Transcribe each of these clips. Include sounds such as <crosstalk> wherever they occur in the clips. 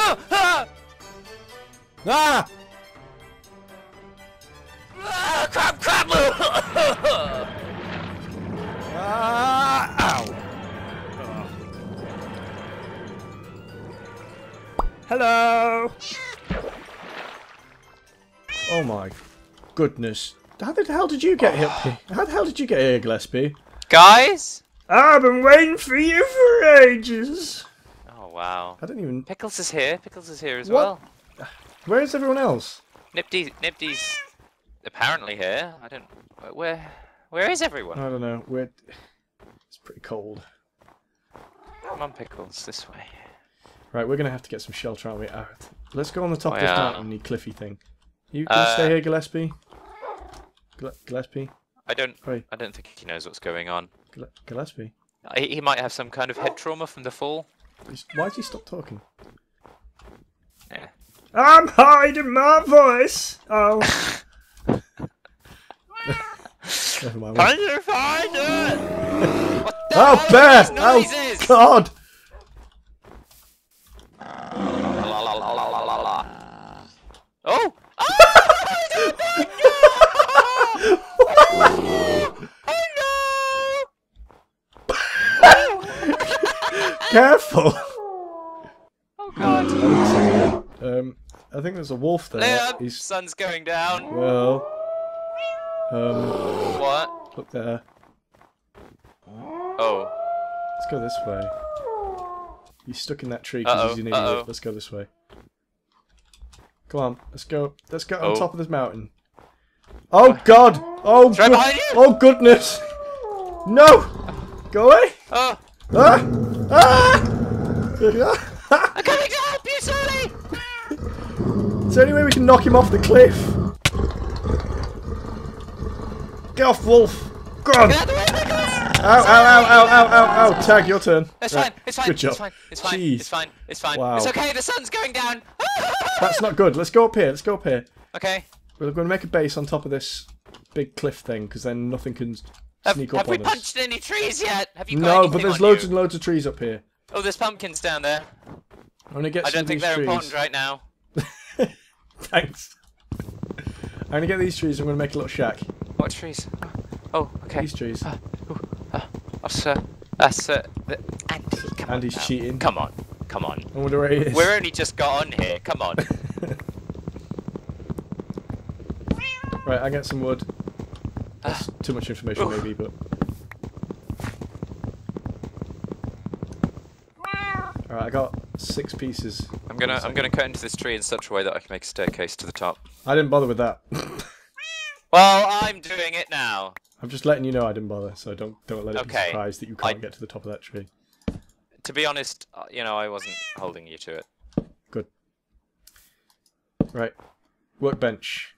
Ah! Ah! Ah! Ah! Crap! Crap! Ah! Ow! Hello! Oh my goodness. How the hell did you get here? How the hell did you get here, Gillespie? Guys? I've been waiting for you for ages. Wow. I don't even. Pickles is here. Pickles is here as What? well. Where's everyone else? Nipde, Nipde's apparently here. I don't. Where? Where is everyone? I don't know. We're. It's pretty cold. Come on, Pickles, this way. Right, we're gonna have to get some shelter, aren't we? Uh, let's go on the top Oh, of this yeah. mountain, cliffy thing. You can Uh, stay here, Gillespie. Gillespie. I don't. Oi, I don't think he knows what's going on. Gillespie. He, he might have some kind of head trauma from the fall. He's- Why did he stop talking? Yeah. I'm hiding my voice. Oh. <laughs> <laughs> Never mind. Find it! Find <laughs> it! What the Oh, hell bear! are these Oh. God! Careful! Oh god! Um, I think there's a wolf there. Liam, He's sun's going down. well. Um, What? look there. Oh. Let's go this way. He's stuck in that tree because Uh-oh, he's an idiot. uh-oh. Let's go this way. Come on, let's go. Let's go on Oh. top of this mountain. Oh God! Oh, It's right good- behind you! oh goodness! No! Go away! Oh! Ah! Ah! I'm coming to help you, Sully! Is there any way we can knock him off the cliff? Get off, wolf! Go on! Get out the way, Ow, ow, ow, ow, ow, ow, ow! Tag, your turn. It's Right, fine, it's fine, Good job. it's fine, it's fine, Jeez. it's fine, it's fine. Wow. It's okay, the sun's going down! <laughs> That's not good. Let's go up here. Let's go up here. Okay. We're going to make a base on top of this big cliff thing, because then nothing can Have, sneak have up we on us. punched any trees yet? Have you got No, anything but there's on loads you? and loads of trees up here. Oh, there's pumpkins down there. I'm to get I some don't think these they're trees. important right now. <laughs> Thanks. I'm going to get these trees. I'm going to make a little shack. What trees? Oh, okay. These trees. Ah, ooh, ah, oh, sir. That's uh, the, Andy, come Andy's on now. cheating. Come on, come on. I wonder where he is. We're only just got on here. Come on. <laughs> Right, I get some wood. Too much information, Oof. maybe, but. Alright, I got six pieces. I'm gonna I'm gonna cut into this tree in such a way that I can make a staircase to the top. I didn't bother with that. <laughs> Well, I'm doing it now. I'm just letting you know I didn't bother, so don't don't let it be surprised that you can't get to the top of that tree. To be honest, uh, you know, I wasn't holding you to it. Good. Right. Workbench.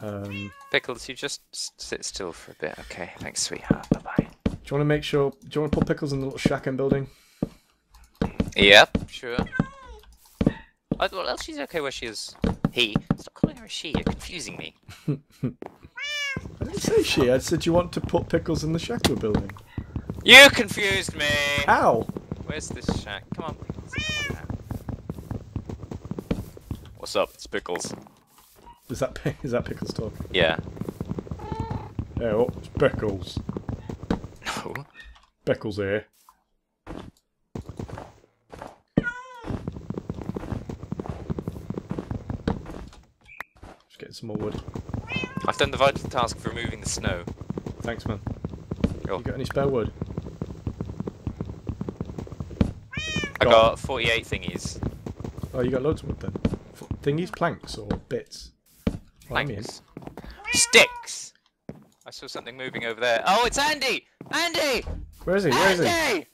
Um, Pickles, you just sit still for a bit. Okay, thanks, sweetheart. Bye bye. do you want to make sure? Do you want to put pickles in the little shack I'm building? Yep, sure. I, well, she's okay where she is. He. Stop calling her a she. You're confusing me. <laughs> I didn't say she. I said you want to put pickles in the shack we're building. You confused me. Ow! Where's this shack? Come on, Pickles. Come on now. What's up? It's Pickles. Is that pi- that pickles talk? Yeah. Oh, it's pickles. No. <laughs> Pickles here. Just getting some more wood. I've done the vital task of removing the snow. Thanks, man. Oh. You got any spare wood? I Got- got 48 thingies. Oh, you got loads of wood then. Thingies, planks, or bits? Well. Planks. Sticks! I saw something moving over there. Oh, it's Andy! Andy! Where is he? Where is he? Andy!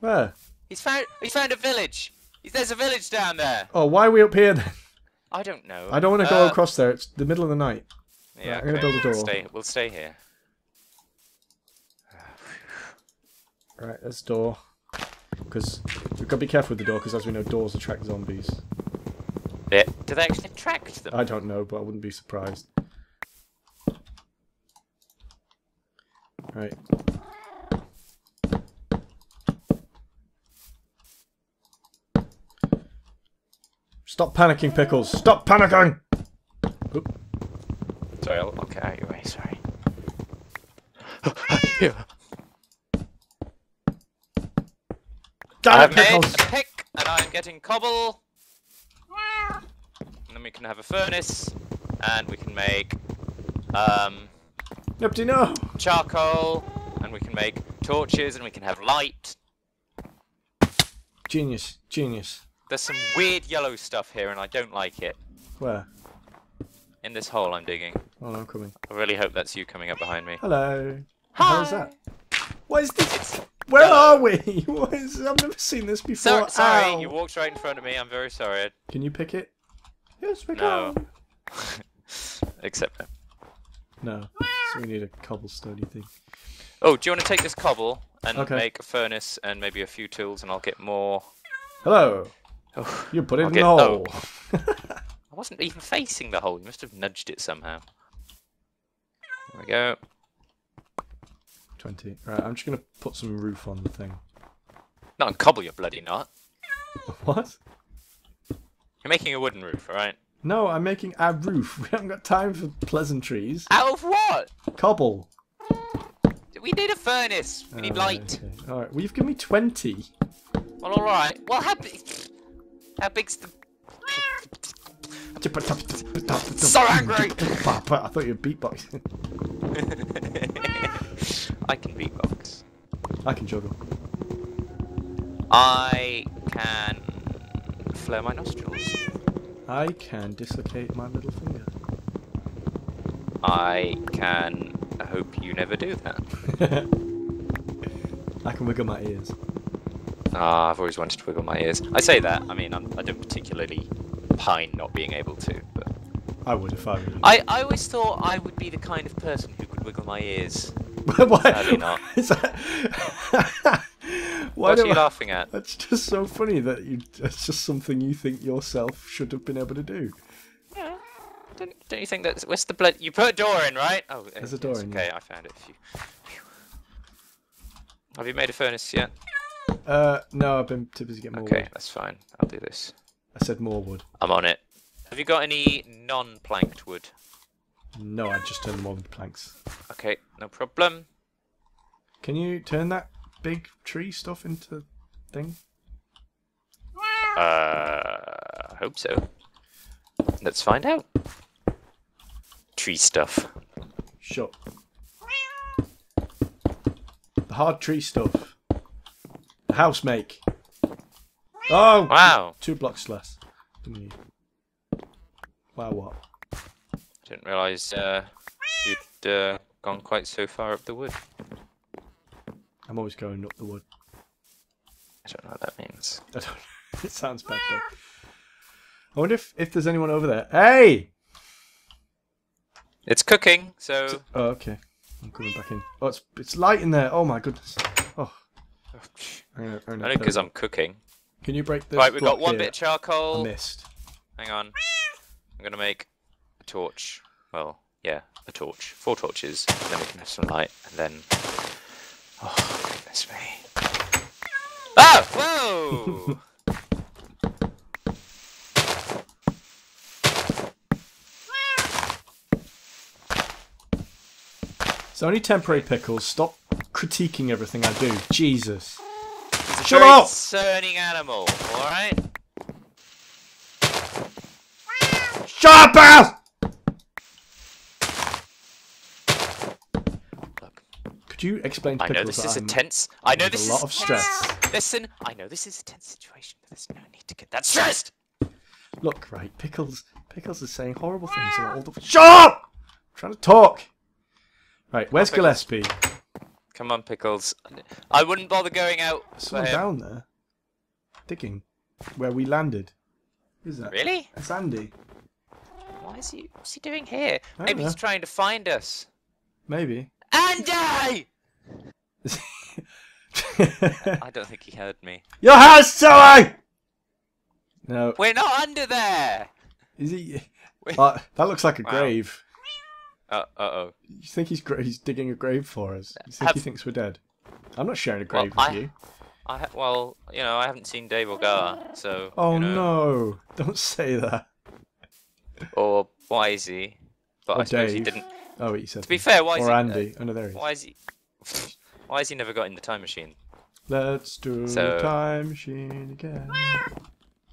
Where? He's found he found a village. There's a village down there. Oh, why are we up here then? I don't know. I don't want to go Uh, across there. It's the middle of the night. Yeah, I'm gonna build a we'll door. Stay, we'll stay here. Right, there's door. Because we've got to be careful with the door, because as we know, doors attract zombies. They, do they actually attract them? I don't know, but I wouldn't be surprised. Right. Stop panicking, Pickles. Stop panicking! Oop. Sorry, I'll, I'll get out of your way, sorry. yeah. Damn I it, Pickles! made a pick, and I'm getting cobble. Then we can have a furnace, and we can make um, charcoal, and we can make torches, and we can have light. Genius, genius. There's some weird yellow stuff here, and I don't like it. Where? In this hole I'm digging. Oh, I'm coming. I really hope that's you coming up behind me. Hello. How's that? What is this? It's Where Hello. are we? <laughs> Is? I've never seen this before. sorry, sorry, Ow. you walked right in front of me. I'm very sorry. Can you pick it? Yes, we No. can. <laughs> Except No. No. So we need a cobblestone thing. Oh, do you want to take this cobble and Okay. make a furnace and maybe a few tools, and I'll get more. Hello. Oh, You put it I'll in get- the oh. hole. <laughs> <laughs> I wasn't even facing the hole. You must have nudged it somehow. There we go. Twenty. Right. I'm just gonna put some roof on the thing. Not on cobble, you bloody not. What? You're making a wooden roof, alright? No, I'm making a roof. <laughs> We haven't got time for pleasantries. Out of what? Cobble. We need a furnace. We need Oh, light. okay. All right. Well, you've given me twenty. Well, alright. Well, how big? How big's the? So angry. I thought you were beatboxing. <laughs> I can beatbox. I can juggle. I can flare my nostrils. I can dislocate my little finger. I can hope you never do that. <laughs> I can wiggle my ears. Ah, I've always wanted to wiggle my ears. I say that. I mean, I'm, I don't particularly pine not being able to, but I would if I were. I, I always thought I would be the kind of person who could wiggle my ears. Why? Sadly not. <laughs> That... What are you I... laughing at? That's just so funny that you. It's just something you think yourself should have been able to do. Yeah. Don't, don't you think that's where's the blood? You put a door in, right? Oh, There's a door in, Okay, I found it. Phew. Have you made a furnace yet? Uh, no, I've been too busy getting more Okay, wood. that's fine. I'll do this. I said more wood. I'm on it. Have you got any non-planked wood? No, I just turned them all into planks. Okay, no problem. Can you turn that big tree stuff into thing? Uh, I hope so. Let's find out. Tree stuff. Shut. The hard tree stuff. The house make. Oh! Wow, Two blocks less. than we need. Wow, what? Didn't realise uh, you'd uh, gone quite so far up the wood. I'm always going up the wood. I don't know what that means. <laughs> I don't <laughs> It sounds bad though. I wonder if, if there's anyone over there. Hey! It's cooking, so Oh, okay. I'm coming back in. Oh, it's it's light in there. Oh my goodness. Oh. I'm only because I'm cooking. Can you break this? Right, we've got one here? bit of charcoal. I missed. Hang on. I'm gonna make a torch. Well, yeah, a torch. Four torches. Then we can have some light, and then. Oh goodness me! Ah! Whoa! <laughs> It's only temporary pickles. Stop critiquing everything I do. Jesus. It's a Shut very up! Concerning animal. All right. Shut up, ass! You explain to I know this is a I'm tense. I know this a lot is of stress? Listen, I know this is a tense situation, but there's no need to get that stressed. Look, right, pickles. Pickles is saying horrible things about all the. Shut up! I'm trying to talk. Right, where's Pickles. Gillespie? Come on, pickles. I wouldn't bother going out. Someone down there, digging, where we landed. Who's that? Really? That's Andy. Why is he? What's he doing here? Maybe don't he's know. trying to find us. Maybe. Andy! I don't think he heard me. <laughs> Your house, Zoe! No, We're not under there. is he? Uh, that looks like a Wow. grave. Uh uh oh. You think he's he's digging a grave for us? You think he thinks we're dead? I'm not sharing a Well, grave I- with you. I ha- well, you know, I haven't seen Dave or Gar, so. Oh you know, no! Don't say that. Or Wysie, but Or I suppose he didn't. Oh, wait, you said. To be fair, Wysie. or Andy. oh no, there he is. Wysie. Wysie never got in the time machine. Let's do So- time machine again.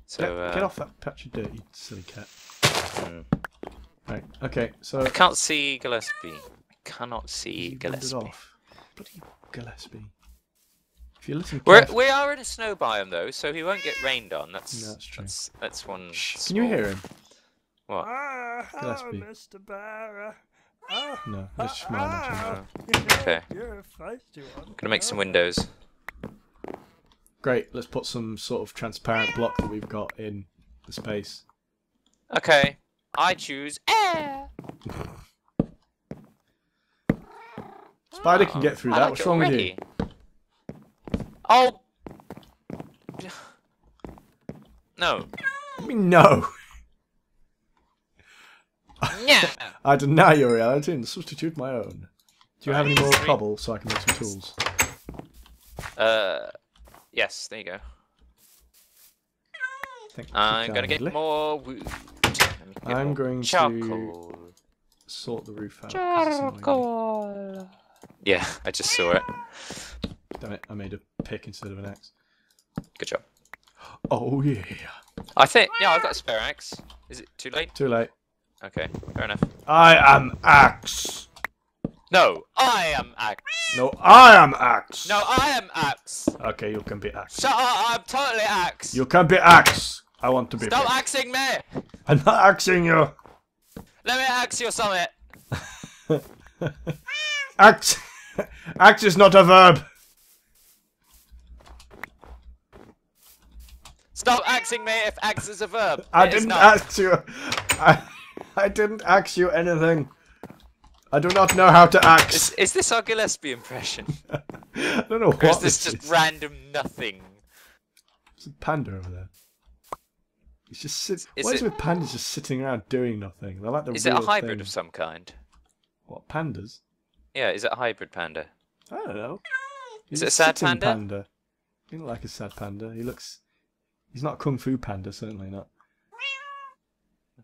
So get, uh, get off that patch of dirt, you silly cat. mm. Right. Okay. So I can't see Gillespie. I cannot see you wandered Gillespie. off. Bloody Gillespie. If you listen We're, carefully, we are in a snow biome though, so he won't get rained on. That's No, that's true. That's, that's one. Shh, can you hear him? What? Ah, Gillespie. hello, Mr. Barra. Ah, No, that's just mine. actually. ah, Okay. You're a feisty one. Gonna make some windows. Great. Let's put some sort of transparent block that we've got in the space. Okay. I choose air. Spider can get through I that. like What's it wrong with you? Oh. <sighs> No. I mean, no. I deny your reality and substitute my own. Do you have any more cobble so I can make some tools? uh. Yes. There you go. Thank I'm gonna get more wood. Get I'm more going to- charcoal. Sort the roof out. 'cause it's annoying me. Charcoal. Yeah, I just saw it. Damn it! I made a pick instead of an axe. Good job. Oh yeah. I think. Yeah, I've got a spare axe. Is it too late? Too late. Okay, fair enough. I am axe. No, I am axe. No, I am axe. No, I am axe. Okay, you can be axe. Shut up! I'm totally axe. You can be axe. I want to be. Stop pick. axing me. I'm not axing you. Let me axe you something. <laughs> Axe. axe is not a verb. Stop axing me if axe is a verb. I It didn't ask you. I, I didn't ask you anything. I do not know how to Is, axe. is this our Gillespie impression? <laughs> I don't know Or is this this just is. random nothing? There's a panda over there. He's just sit. Is what is it- with pandas just sitting around doing nothing? They're like the Is it a hybrid thing. of some kind? What pandas? Yeah, is it a hybrid panda? I don't know. Is it a sad sitting panda? He doesn't like a sad panda. He looks. He's not kung fu panda, certainly not.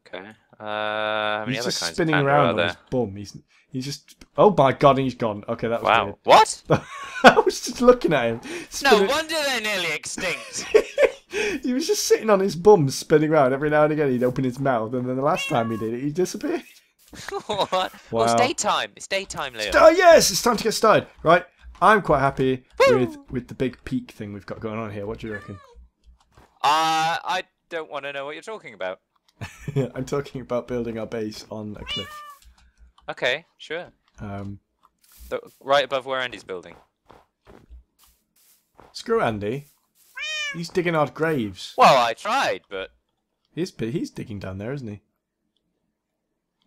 Okay. Uh, he's just spinning around on his bum. He's he's just. Oh my god, he's gone. Okay, that was Wow. What? <laughs> I was just looking at him. No wonder they're nearly extinct. <laughs> he was just sitting on his bum, spinning around. Every now and again, he'd open his mouth, and then the last time he did it, he disappeared. <laughs> what? Well, it's daytime. It's daytime, Leo. Oh yes, it's time to get started. Right, I'm quite happy with with the big peak thing we've got going on here. What do you reckon? Uh, I don't want to know what you're talking about. <laughs> I'm talking about building our base on a cliff. Okay, sure. Um, The, right above where Andy's building. screw Andy. He's digging our graves. Well, I tried, but He's he's digging down there, isn't he?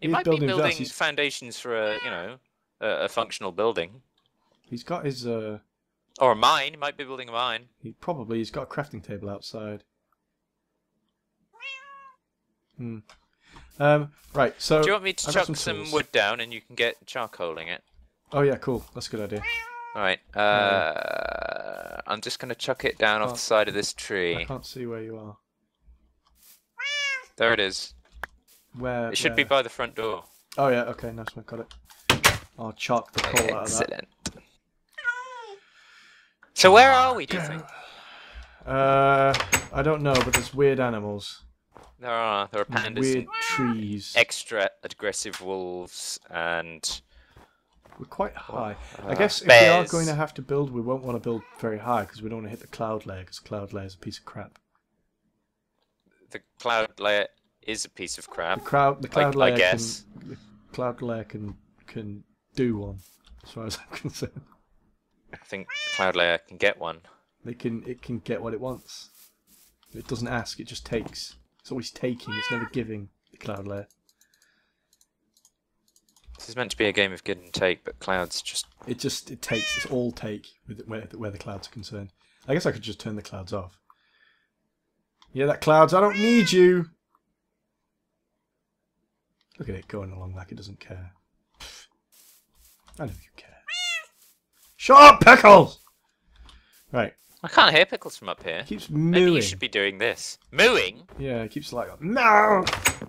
he might be building us, building foundations for a, you know, a, a functional building. He's got his uh. Or a mine. He might be building a mine. He probably he's got a crafting table outside. Hmm. Um. Right. So. Do you want me to I've chuck some some, wood down and you can get charcoaling it? Oh yeah, cool. That's a good idea. Alright, uh, I'm just going to chuck it down off the side of this tree. I can't see where you are. There it is. Where? It should be by the front door. Oh yeah. Okay. Nice one. Got it. I'll chalk the coal out of that. Excellent. So where are we, do you think? Uh, I don't know, but there's weird animals, There are. There are pandas weird trees. extra aggressive wolves and... We're quite high. I uh, guess if we are going to have to build, we won't want to build very high because we don't want to hit the cloud layer because cloud layer is a piece of crap. The cloud layer is a piece of crap. The crowd, the cloud I layer guess. can, the cloud layer can can do one, as far as I'm <laughs> concerned. I think cloud layer can get one. They can, it can get what it wants. It doesn't ask; it just takes. It's always taking. It's never giving. The cloud layer. This is meant to be a game of give and take, but clouds just... It just it takes. It's all take with where where the clouds are concerned. I guess I could just turn the clouds off. Yeah, that clouds. I don't need you. Look at it going along like it doesn't care. Pfft. I know if you care. Shut up, pickles. Right. I can't hear Pickles from up here. It keeps Maybe you should be doing this. Mooing? Yeah, it keeps like no.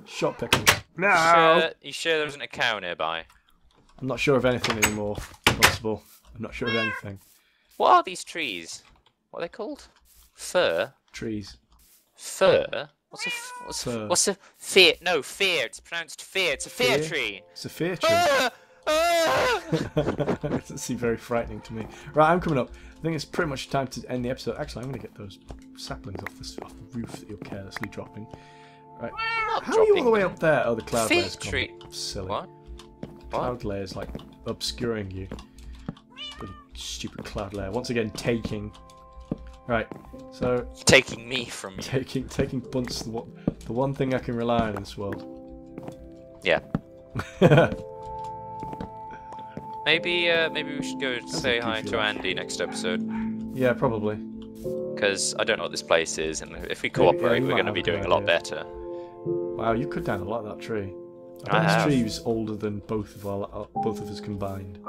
Shot pickles. No. Sure, you sure there isn't a cow nearby? I'm not sure of anything anymore. Possible. I'm not sure of anything. What are these trees? What are they called? Fir? Trees. Fir? What's a f- what's Fir. a, what's a fear? No, fear. It's pronounced fear. It's a fear, Fear? tree. It's a fear tree. Ah! Ah! <laughs> it doesn't seem very frightening to me. Right, I'm coming up. I think it's pretty much time to end the episode. Actually, I'm going to get those saplings off, this, off the roof that you're carelessly dropping. Right. How are you all the way up there? Oh, the cloud layer's tree. Silly. What? What? Cloud layer's like obscuring you. Bloody stupid cloud layer. Once again, taking. Right. So Taking me from you. taking taking bunts the one, the one thing I can rely on in this world. Yeah. <laughs> Maybe uh, maybe we should go say hi to. Andy next episode. yeah, probably. Because I don't know what this place is, and if we Maybe- yeah, cooperate, we're going to be doing a lot better. Wow, you cut down a lot of that tree. I I bet this tree was older than both of our uh, both of us combined.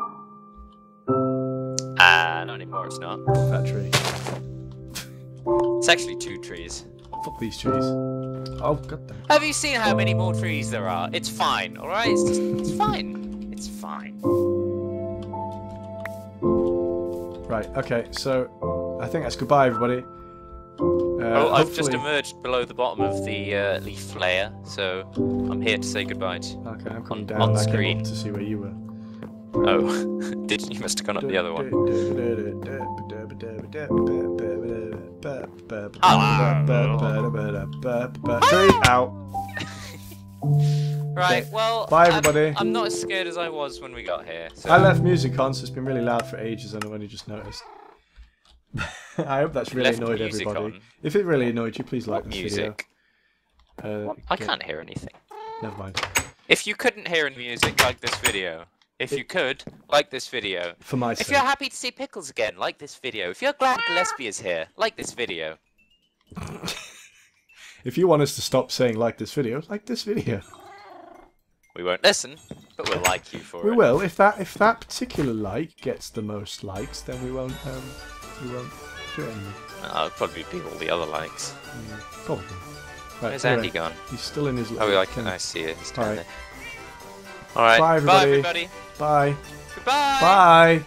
Ah, not anymore. It's not. That tree. It's actually two trees. Fuck these trees. Oh god. Have you seen how many more trees there are? It's fine, all right. It's just, it's fine. It's fine. Right. Okay. So I think that's goodbye, everybody. Uh, oh, I've just emerged below the bottom of the uh, leaf layer, so I'm here to say goodbye. To... Okay, I'm coming on- down. on screen. to see where you were. Oh, <laughs> did you must have gone up the other one? Tree out. <laughs> Right. Well, Bye, I'm- everybody. I'm, not as scared as I was when we got here. So I left music on, so it's been really loud for ages, and I've only just noticed. <laughs> I hope that's really annoyed everybody. on? If it really annoyed you, please like What this music? video. Uh, I get- can't hear anything. Never mind. If you couldn't hear any music, like this video. If you could, like this video. For my If sake. you're happy to see Pickles again, like this video. If you're glad Gillespie is here, like this video. <laughs> If you want us to stop saying like this video, like this video. We won't listen, but we'll like you for We it. We will. If that if that particular like gets the most likes, then we won't um we won't do it anymore. Oh, it'll probably be all the other likes. Probably. Right, Where's Andy gone? He's still in his Oh, little I can. I see it. He's down there. Alright. Bye, everybody. Bye, everybody. Bye. Goodbye. Bye.